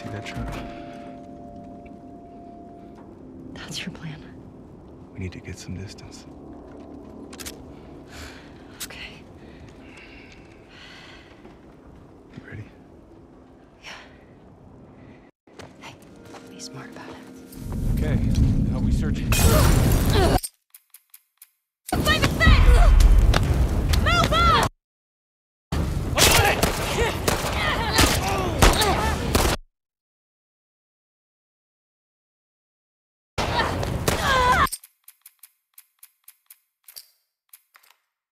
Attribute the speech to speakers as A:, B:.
A: take that trip.
B: That's your plan.
A: We need to get some distance.
B: Okay.
A: You ready? Yeah.
B: Hey, be smart about it.
C: Okay, how we search. Five is back! Melba! I'm it!